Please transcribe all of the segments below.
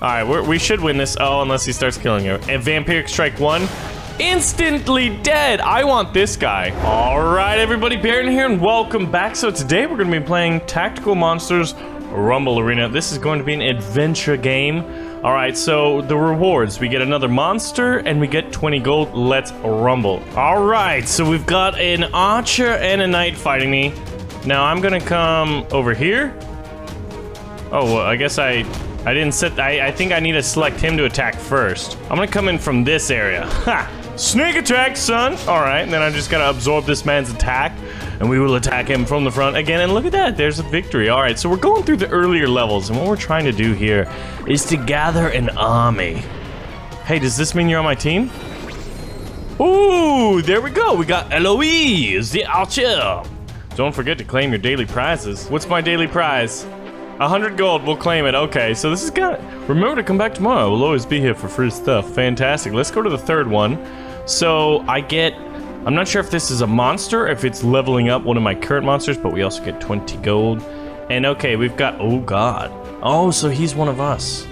All right, we're, we should win this. Oh, unless he starts killing her. And Vampiric Strike 1, instantly dead. I want this guy. All right, everybody, Baron here, and welcome back. So today we're going to be playing Tactical Monsters Rumble Arena. This is going to be an adventure game. All right, so the rewards. We get another monster, and we get 20 gold. Let's rumble. All right, so we've got an archer and a knight fighting me. Now I'm going to come over here. Oh, well, I guess I I didn't set. I, I think I need to select him to attack first. I'm gonna come in from this area. Ha! Snake attack, son! Alright, and then I'm just gotta absorb this man's attack, and we will attack him from the front again. And look at that, there's a victory. Alright, so we're going through the earlier levels, and what we're trying to do here is to gather an army. Hey, does this mean you're on my team? Ooh, there we go. We got Eloise, the archer. Don't forget to claim your daily prizes. What's my daily prize? 100 gold, we'll claim it. Okay, so this is good. Remember to come back tomorrow. We'll always be here for free stuff. Fantastic. Let's go to the third one. So I get... I'm not sure if this is a monster, if it's leveling up one of my current monsters, but we also get 20 gold. And okay, we've got... Oh, God. Oh, so he's one of us.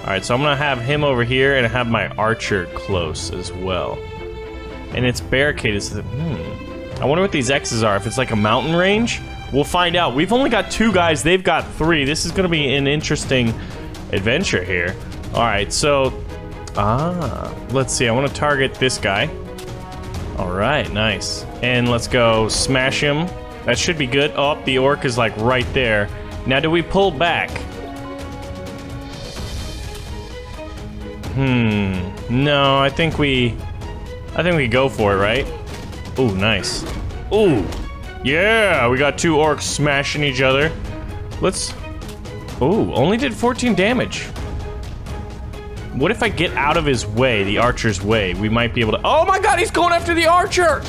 Alright, so I'm gonna have him over here and have my archer close as well. And it's barricaded so. Hmm. I wonder what these X's are. If it's like a mountain range? We'll find out. We've only got two guys. They've got three. This is going to be an interesting adventure here. All right, so... Ah, let's see. I want to target this guy. All right, nice. And let's go smash him. That should be good. Oh, the orc is like right there. Now, do we pull back? Hmm. No, I think we... I think we go for it, right? Ooh, nice. Ooh, yeah, we got two orcs smashing each other. Let's... Oh, only did 14 damage. What if I get out of his way, the archer's way? We might be able to... Oh my god, he's going after the archer!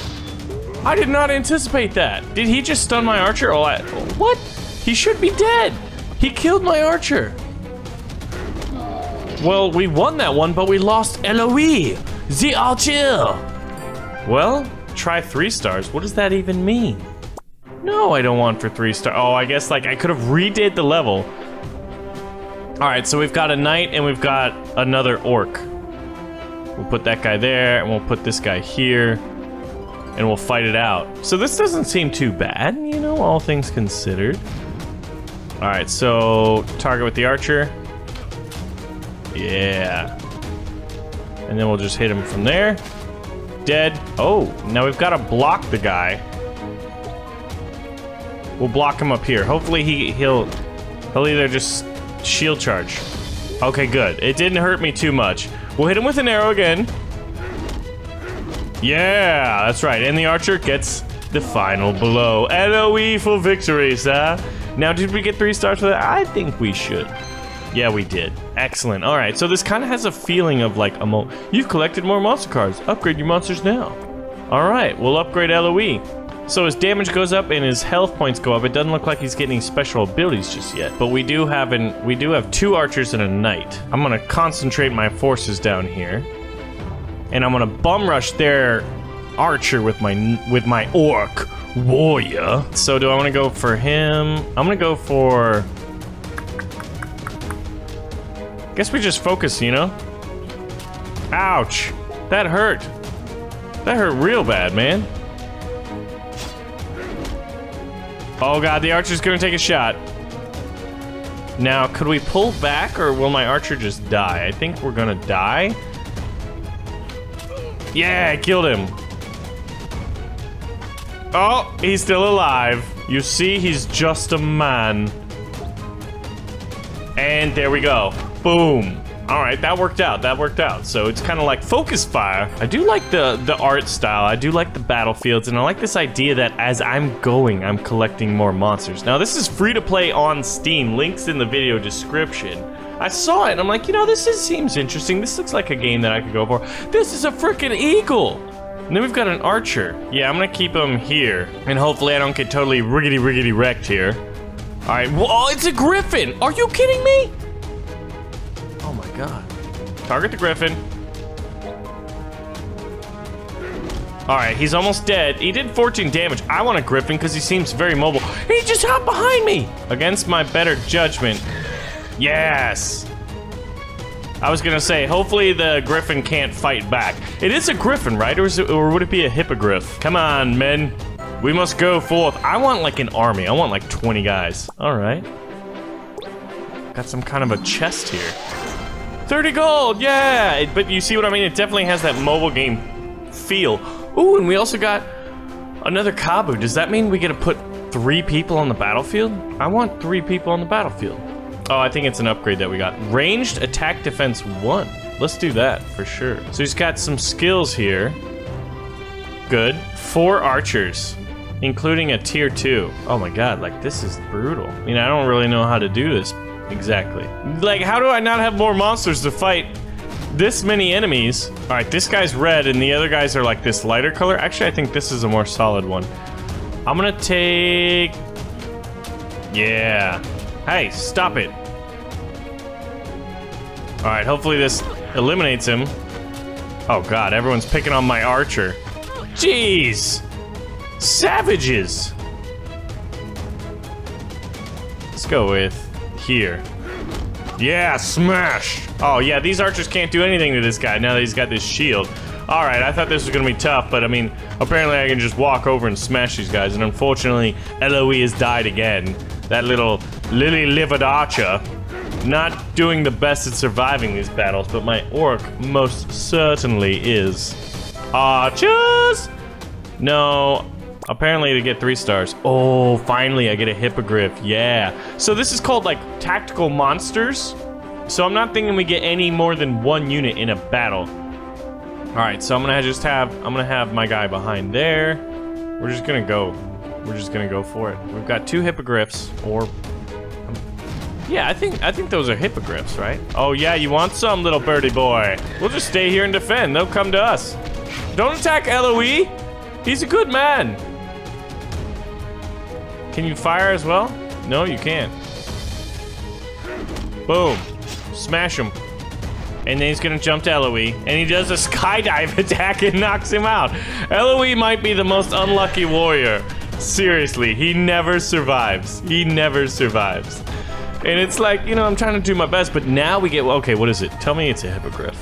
I did not anticipate that. Did he just stun my archer? Oh, I... What? He should be dead. He killed my archer. Well, we won that one, but we lost Eloise, the archer. Well, try three stars. What does that even mean? No, I don't want for three star. Oh, I guess like I could have redid the level. All right, so we've got a knight and we've got another orc. We'll put that guy there and we'll put this guy here and we'll fight it out. So this doesn't seem too bad, you know, all things considered. All right, so target with the archer. Yeah. And then we'll just hit him from there. Dead. Oh, now we've got to block the guy. We'll block him up here. Hopefully he he'll he'll either just shield charge. Okay, good. It didn't hurt me too much. We'll hit him with an arrow again. Yeah, that's right. And the archer gets the final blow. Eloy for victory, sir. Now, did we get three stars for that? I think we should. Yeah, we did. Excellent. All right, so this kind of has a feeling of like a mo- You've collected more monster cards. Upgrade your monsters now. All right, we'll upgrade Eloy. So his damage goes up and his health points go up. It doesn't look like he's getting special abilities just yet. But we do have an we do have two archers and a knight. I'm gonna concentrate my forces down here. And I'm gonna bum rush their archer with my with my orc warrior. So do I wanna go for him? I'm gonna go for Guess we just focus, you know? Ouch. That hurt. That hurt real bad, man. Oh god, the archer's gonna take a shot. Now, could we pull back or will my archer just die? I think we're gonna die. Yeah, I killed him. Oh, he's still alive. You see, he's just a man. And there we go. Boom. All right, that worked out. That worked out. So it's kind of like focus fire. I do like the the art style. I do like the battlefields, and I like this idea that as I'm going, I'm collecting more monsters. Now this is free to play on Steam. Links in the video description. I saw it, and I'm like, you know, this is, seems interesting. This looks like a game that I could go for. This is a freaking eagle. And then we've got an archer. Yeah, I'm gonna keep him here, and hopefully I don't get totally riggedy riggedy wrecked here. All right. Whoa, oh, it's a griffin. Are you kidding me? God. Target the griffin. Alright, he's almost dead. He did 14 damage. I want a griffin because he seems very mobile. He just hopped behind me! Against my better judgment. Yes! I was gonna say, hopefully the griffin can't fight back. It is a griffin, right? Or, it, or would it be a hippogriff? Come on, men. We must go forth. I want like an army. I want like 20 guys. All right. Got some kind of a chest here. 30 gold, yeah! But you see what I mean? It definitely has that mobile game feel. Ooh, and we also got another Kabu. Does that mean we get to put three people on the battlefield? I want three people on the battlefield. Oh, I think it's an upgrade that we got. Ranged attack defense one. Let's do that for sure. So he's got some skills here. Good. Four archers, including a tier two. Oh my god, like this is brutal. I mean, I don't really know how to do this exactly. Like, how do I not have more monsters to fight this many enemies? All right, this guy's red and the other guys are like this lighter color. Actually, I think this is a more solid one. I'm gonna take... Yeah. Hey, stop it. All right, hopefully this eliminates him. Oh god, everyone's picking on my archer. Jeez! Savages! Let's go with here. Yeah, smash! Oh yeah, these archers can't do anything to this guy now that he's got this shield. Alright, I thought this was gonna be tough, but I mean, apparently I can just walk over and smash these guys, and unfortunately, Eloy has died again. That little lily livered archer. Not doing the best at surviving these battles, but my orc most certainly is. Archers! No, apparently to get three stars. Oh, finally I get a hippogriff, yeah. So this is called like tactical monsters. So I'm not thinking we get any more than one unit in a battle. All right, so I'm gonna just have, I'm gonna have my guy behind there. We're just gonna go, we're just gonna go for it. We've got two hippogriffs, or, yeah, I think, I think those are hippogriffs, right? Oh yeah, you want some, little birdie boy. We'll just stay here and defend, they'll come to us. Don't attack Eloy! He's a good man! Can you fire as well? No, you can't. Boom. Smash him. And then he's gonna jump to Eloy, and he does a skydive attack and knocks him out. Eloy might be the most unlucky warrior. Seriously, he never survives. He never survives. And it's like, you know, I'm trying to do my best, but now we get, okay, what is it? Tell me it's a hippogriff.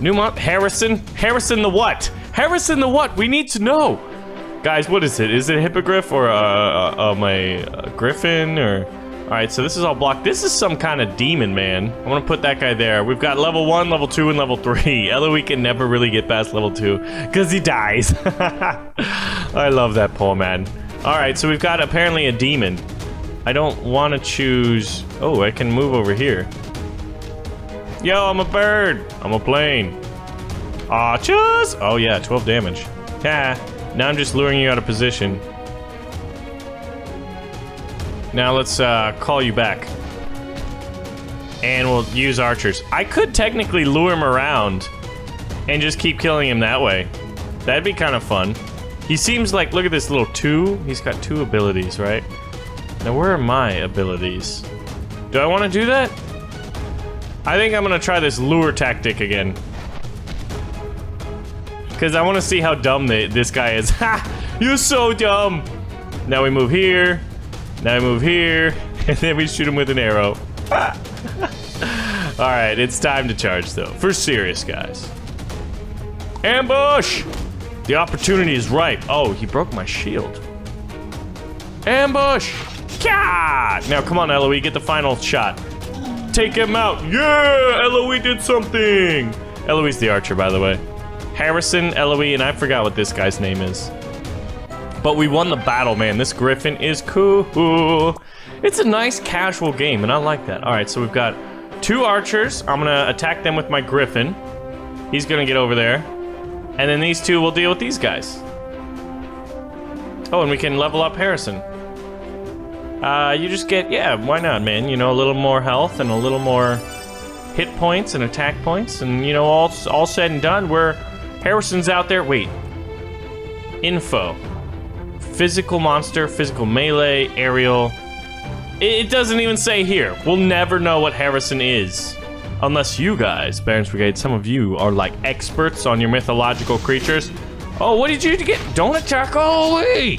Newmont, Harrison? Harrison the what? Harrison the what? We need to know. Guys, what is it? Is it a hippogriff or a, a, a, a griffin or... Alright, so this is all blocked. This is some kind of demon, man. I'm gonna put that guy there. We've got level 1, level 2, and level 3. Eloy can never really get past level 2, because he dies. I love that poor man. Alright, so we've got apparently a demon. I don't want to choose... Oh, I can move over here. Yo, I'm a bird. I'm a plane. Archers! Oh yeah, 12 damage. Yeah. Now I'm just luring you out of position. Now let's uh, call you back. And we'll use archers. I could technically lure him around and just keep killing him that way. That'd be kind of fun. He seems like, look at this little two. He's got two abilities, right? Now where are my abilities? Do I want to do that? I think I'm gonna try this lure tactic again. Because I want to see how dumb the, this guy is. Ha! You're so dumb! Now we move here. Now we move here. And then we shoot him with an arrow. Alright, it's time to charge though. For serious, guys. Ambush! The opportunity is ripe. Oh, he broke my shield. Ambush! God! Now come on, Eloy, get the final shot. Take him out. Yeah! Eloy did something! Eloy's the archer, by the way. Harrison, Eloy, and I forgot what this guy's name is. But we won the battle, man. This Griffin is cool. It's a nice casual game, and I like that. All right, so we've got two archers. I'm gonna attack them with my Griffin. He's gonna get over there. And then these two will deal with these guys. Oh, and we can level up Harrison. Uh, you just get, yeah, why not, man? You know, a little more health and a little more hit points and attack points. And, you know, all, all said and done, we're Harrison's out there. Wait. Info. Physical monster, physical melee, aerial. It doesn't even say here. We'll never know what Harrison is. Unless you guys, Barons Brigade, some of you are like experts on your mythological creatures. Oh, what did you get? Don't attack Eloy!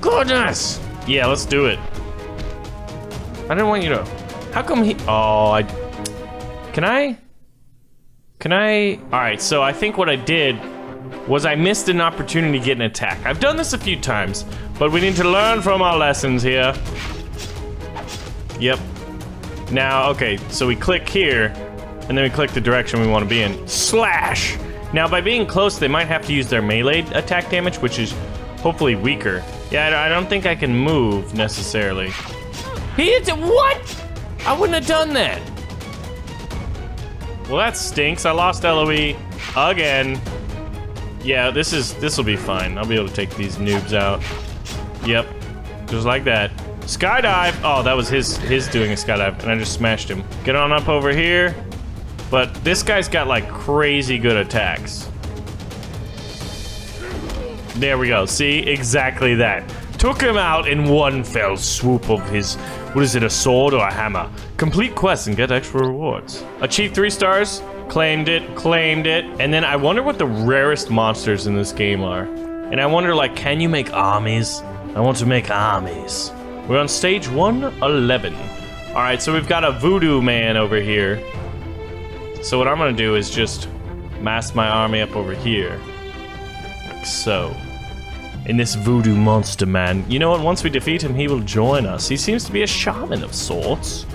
Goodness! Yeah, let's do it. I didn't want you to... How come he... Oh, I... Can I? Can I? All right, so I think what I did was I missed an opportunity to get an attack. I've done this a few times, but we need to learn from our lessons here. Yep. Now, okay, so we click here, and then we click the direction we want to be in. Slash! Now, by being close, they might have to use their melee attack damage, which is hopefully weaker. Yeah, I don't think I can move, necessarily. He it, what? I wouldn't have done that. Well, that stinks. I lost Eloy again. Yeah, this is this will be fine. I'll be able to take these noobs out. Yep, just like that. Skydive! Oh, that was his his doing a skydive, and I just smashed him. Get on up over here. But this guy's got like crazy good attacks. There we go. See? Exactly that. Took him out in one fell swoop of his, what is it, a sword or a hammer? Complete quests and get extra rewards. Achieve three stars, claimed it, claimed it. And then I wonder what the rarest monsters in this game are. And I wonder, like, can you make armies? I want to make armies. We're on stage 111. All right, so we've got a voodoo man over here. So what I'm gonna do is just mass my army up over here. Like so. In this voodoo monster man. You know what, once we defeat him, he will join us. He seems to be a shaman of sorts.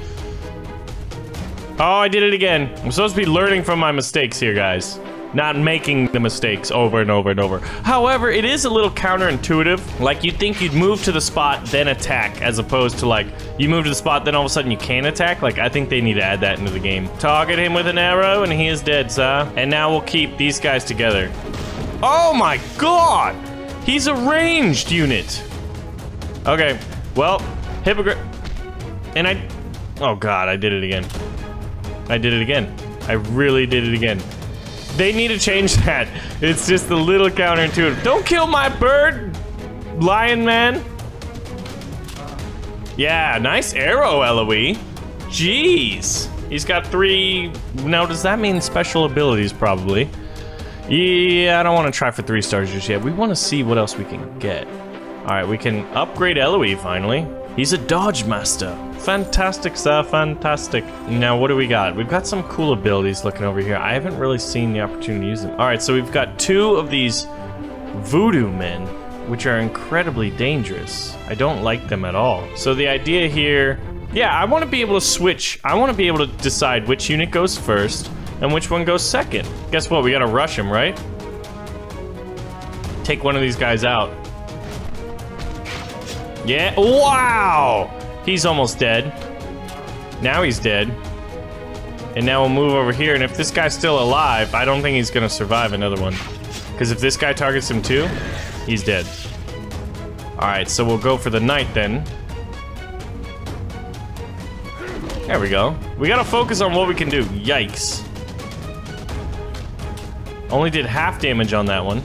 Oh, I did it again. I'm supposed to be learning from my mistakes here, guys. Not making the mistakes over and over and over. However, it is a little counterintuitive. Like, you'd think you'd move to the spot, then attack, as opposed to, like, you move to the spot, then all of a sudden you can attack. Like, I think they need to add that into the game. Target him with an arrow, and he is dead, sir. And now we'll keep these guys together. Oh my god! He's a ranged unit. Okay, well, hypocrite. And I... Oh god, I did it again. I did it again. I really did it again. They need to change that. It's just a little counterintuitive. Don't kill my bird, lion man. Yeah, nice arrow, Eloy. Jeez. He's got three... Now, does that mean special abilities, probably? Yeah, I don't want to try for three stars just yet. We want to see what else we can get. All right, we can upgrade Eloy, finally. He's a Dodge Master. Fantastic, sir, fantastic. Now, what do we got? We've got some cool abilities looking over here. I haven't really seen the opportunity to use them. All right, so we've got two of these voodoo men, which are incredibly dangerous. I don't like them at all. So the idea here, yeah, I want to be able to switch. I want to be able to decide which unit goes first and which one goes second. Guess what? We got to rush him, right? Take one of these guys out. Yeah, wow! He's almost dead. Now he's dead. And now we'll move over here, and if this guy's still alive, I don't think he's gonna survive another one. Because if this guy targets him too, he's dead. Alright, so we'll go for the knight then. There we go. We gotta focus on what we can do. Yikes. Only did half damage on that one.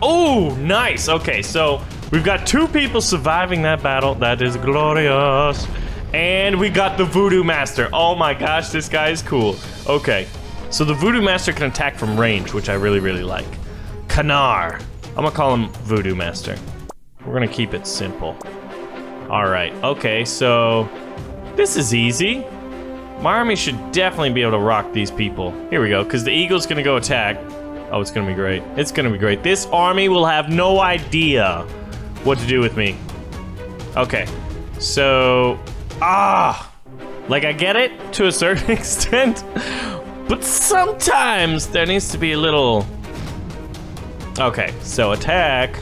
Oh, nice. Okay, so We've got two people surviving that battle. That is glorious. And we got the Voodoo Master. Oh my gosh, this guy is cool. Okay, so the Voodoo Master can attack from range, which I really, really like. Kanar. I'm gonna call him Voodoo Master. We're gonna keep it simple. All right, okay, so this is easy. My army should definitely be able to rock these people. Here we go, because the Eagle's gonna go attack. Oh, it's gonna be great. It's gonna be great. This army will have no idea what to do with me. Okay, so... Ah! Like, I get it to a certain extent, but sometimes there needs to be a little... Okay, so attack.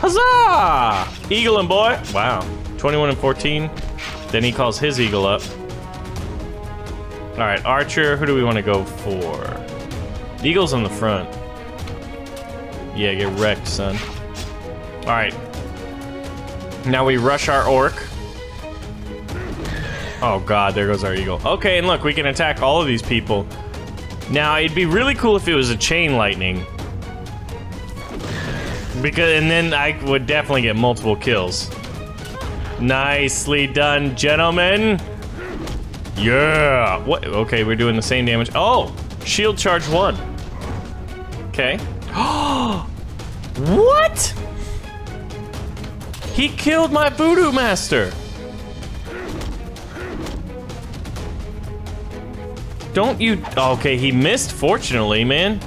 Huzzah! Eagle and boy. Wow. 21 and 14. Then he calls his eagle up. All right, Archer, who do we want to go for? Eagle's on the front. Yeah, get wrecked, son. All right, now we rush our orc. Oh god, there goes our eagle. Okay, and look, we can attack all of these people. Now, it'd be really cool if it was a chain lightning. Because, and then I would definitely get multiple kills. Nicely done, gentlemen. Yeah. What? Okay, we're doing the same damage. Oh, shield charge one. Okay. what? He killed my voodoo master! Don't you... Okay, he missed, fortunately, man.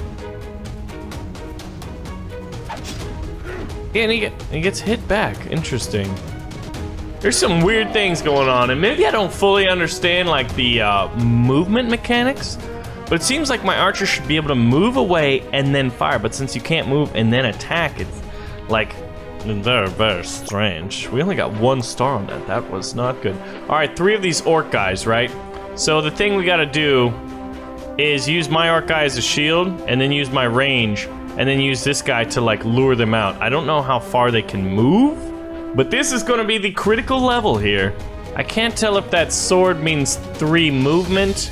Yeah, and he, get, he gets hit back. Interesting. There's some weird things going on, and maybe I don't fully understand, like, the uh, movement mechanics. But it seems like my archer should be able to move away and then fire. But since you can't move and then attack, it's like very, very strange. We only got one star on that. That was not good. All right, three of these orc guys, right? So the thing we gotta do is use my orc guy as a shield and then use my range and then use this guy to like lure them out. I don't know how far they can move, but this is gonna be the critical level here. I can't tell if that sword means three movement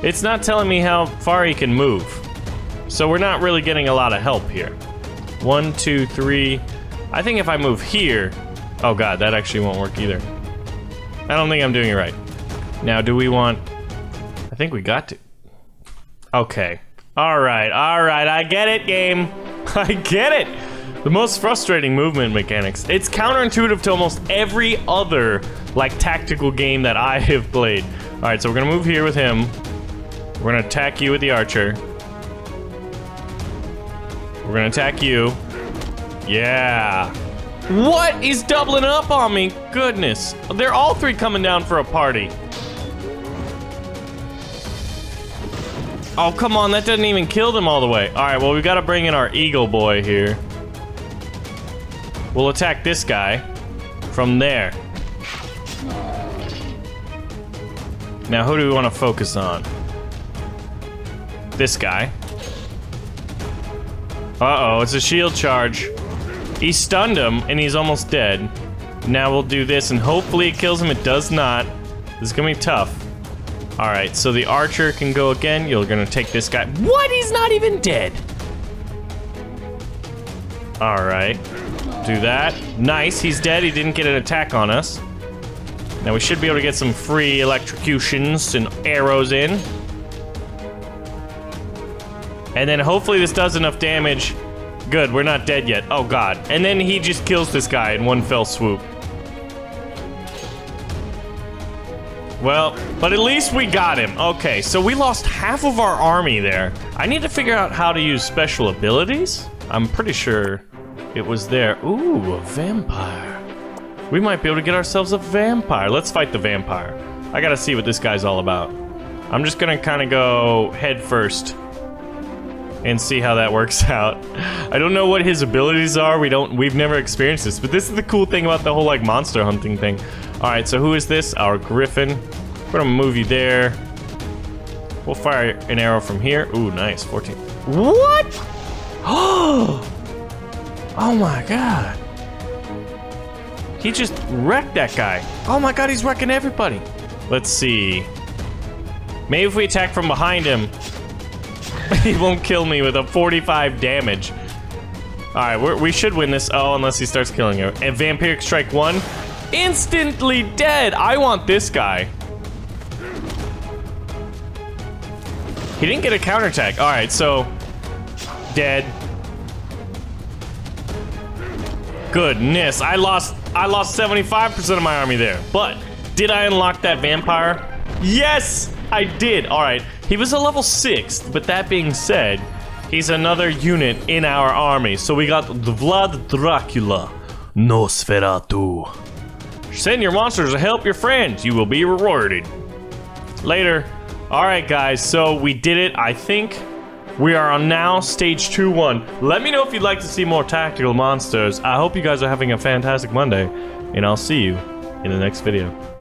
it's not telling me how far he can move. So we're not really getting a lot of help here. One, two, three. I think if I move here... Oh god, that actually won't work either. I don't think I'm doing it right. Now, do we want... I think we got to... Okay. Alright, alright, I get it, game. I get it! The most frustrating movement mechanics. It's counterintuitive to almost every other, like, tactical game that I have played. Alright, so we're gonna move here with him. We're gonna attack you with the archer. We're gonna attack you. Yeah. What is doubling up on me? Goodness. They're all three coming down for a party. Oh, come on. That doesn't even kill them all the way. All right, well, we got to bring in our eagle boy here. We'll attack this guy from there. Now, who do we want to focus on? this guy. Uh-oh, it's a shield charge. He stunned him, and he's almost dead. Now we'll do this, and hopefully it kills him. It does not. This is gonna be tough. Alright, so the archer can go again. You're gonna take this guy. What? He's not even dead! Alright. Do that. Nice, he's dead. He didn't get an attack on us. Now we should be able to get some free electrocutions and arrows in. And then hopefully this does enough damage. Good, we're not dead yet. Oh god. And then he just kills this guy in one fell swoop. Well, but at least we got him. Okay, so we lost half of our army there. I need to figure out how to use special abilities. I'm pretty sure it was there. Ooh, a vampire. We might be able to get ourselves a vampire. Let's fight the vampire. I gotta see what this guy's all about. I'm just gonna kind of go head first and see how that works out. I don't know what his abilities are. We don't we've never experienced this, but this is the cool thing about the whole like monster hunting thing. All right, so who is this? Our griffin. We're gonna move you there. We'll fire an arrow from here. Ooh, nice. 14. What? oh Oh my god. He just wrecked that guy. Oh my god, he's wrecking everybody. Let's see. Maybe if we attack from behind him, he won't kill me with a 45 damage. Alright, we should win this. Oh, unless he starts killing you. And Vampiric Strike 1. Instantly dead! I want this guy. He didn't get a counterattack. Alright, so... Dead. Goodness, I lost I lost 75% of my army there. But, did I unlock that vampire? Yes! I did. Alright. He was a level 6, but that being said, he's another unit in our army. So we got Vlad Dracula, Nosferatu. Send your monsters to help your friends. You will be rewarded. Later. Alright guys, so we did it. I think we are on now stage 2-1. Let me know if you'd like to see more tactical monsters. I hope you guys are having a fantastic Monday, and I'll see you in the next video.